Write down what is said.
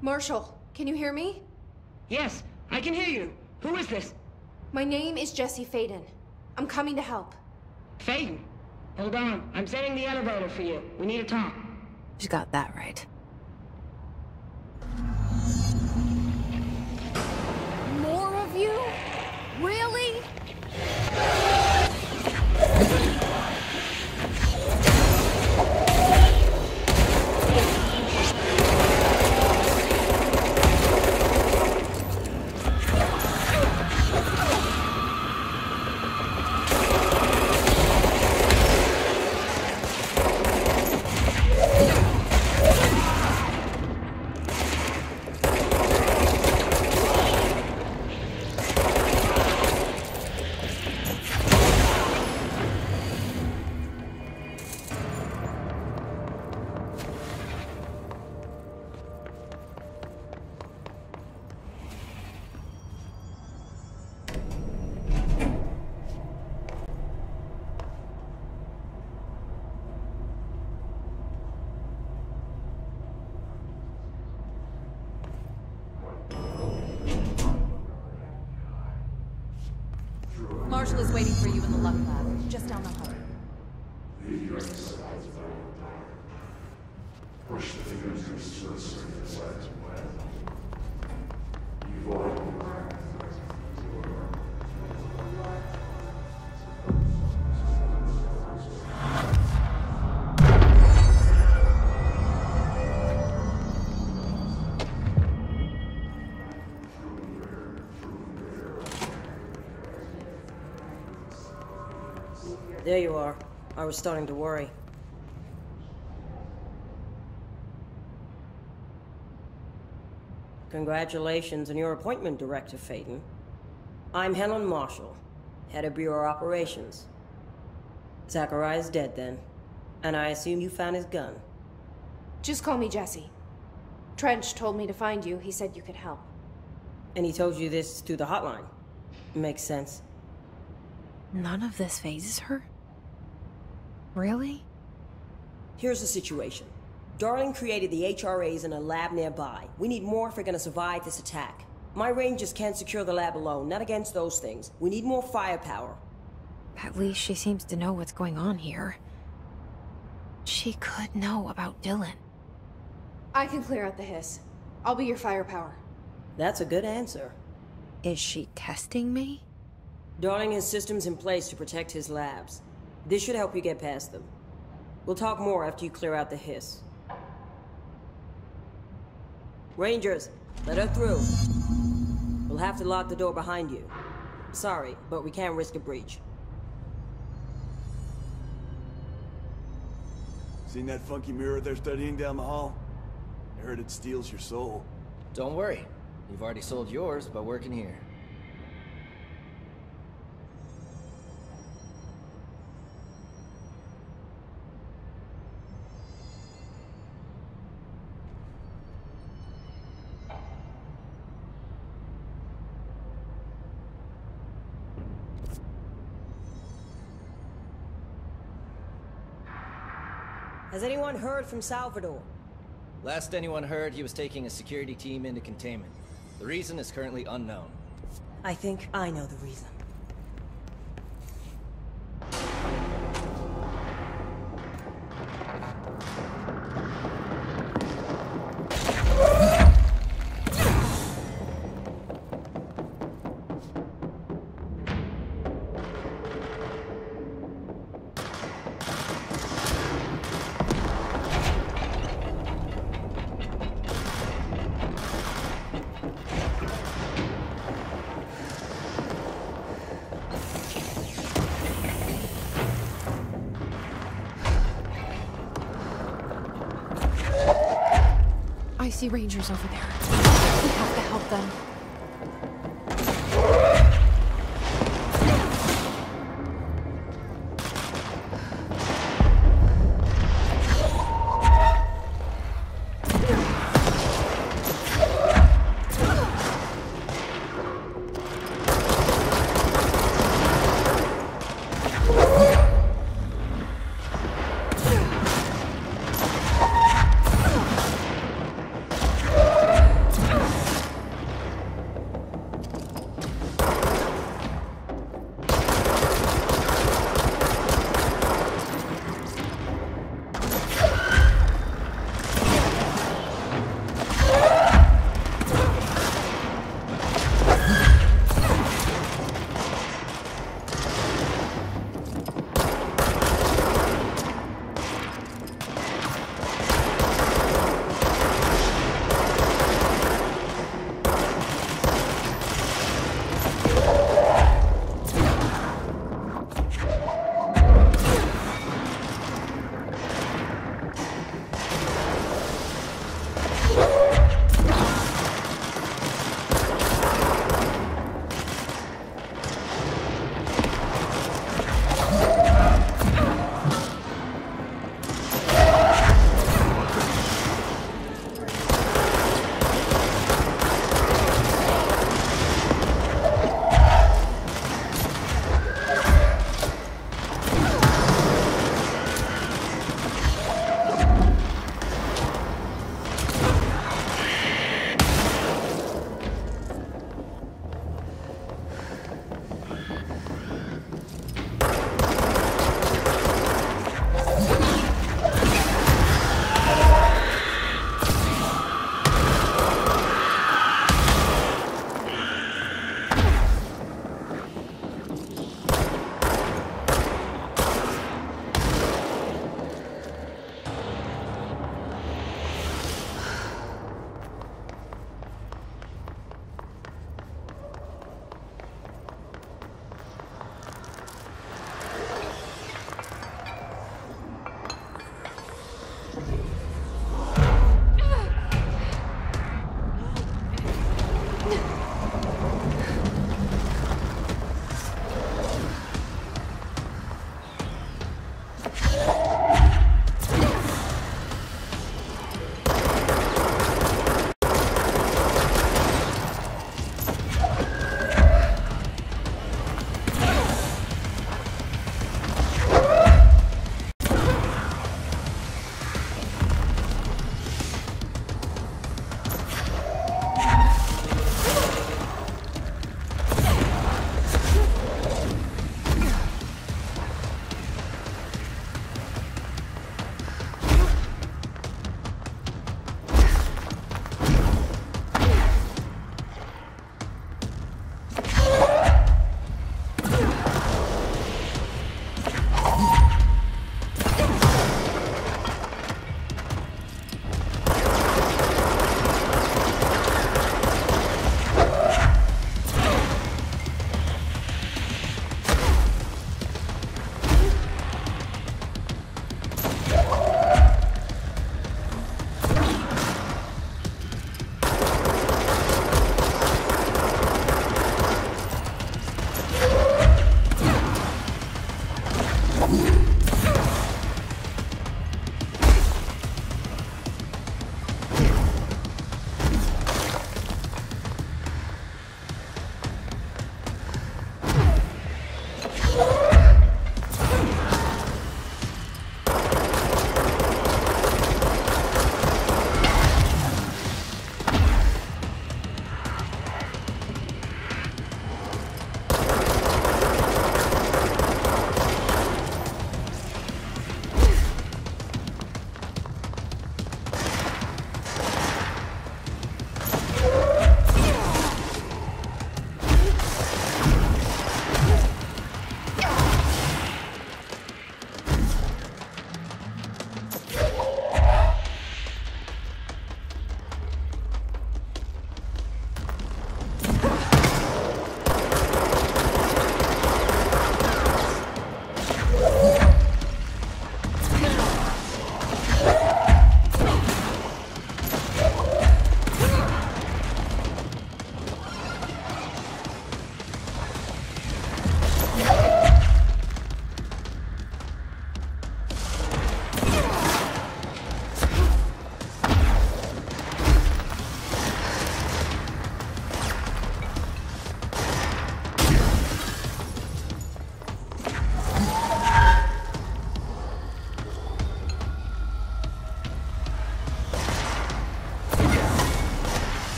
Marshall, can you hear me? Yes, I can hear you. Who is this? My name is Jesse Faden. I'm coming to help. Faden? Hold on. I'm setting the elevator for you. We need to talk. She got that right. More of you? Really? Marshall is waiting for you in the Luck Lab, just down the hall. There you are. I was starting to worry. Congratulations on your appointment, Director Faden. I'm Helen Marshall, head of Bureau Operations. Zachariah's dead then, and I assume you found his gun. Just call me Jesse. Trench told me to find you. He said you could help. And he told you this through the hotline. Makes sense. None of this fazes her? Really? Here's the situation. Darling created the HRAs in a lab nearby. We need more if we're gonna survive this attack. My rangers can't secure the lab alone, not against those things. We need more firepower. At least she seems to know what's going on here. She could know about Dylan. I can clear out the hiss. I'll be your firepower. That's a good answer. Is she testing me? Darling has systems in place to protect his labs. This should help you get past them. We'll talk more after you clear out the hiss. Rangers, let her through. We'll have to lock the door behind you. Sorry, but we can't risk a breach. Seen that funky mirror they're studying down the hall? I heard it steals your soul. Don't worry. You've already sold yours by working here. Has anyone heard from Salvador? Last anyone heard, he was taking a security team into containment. The reason is currently unknown. I think I know the reason. See rangers over there. We have to help them.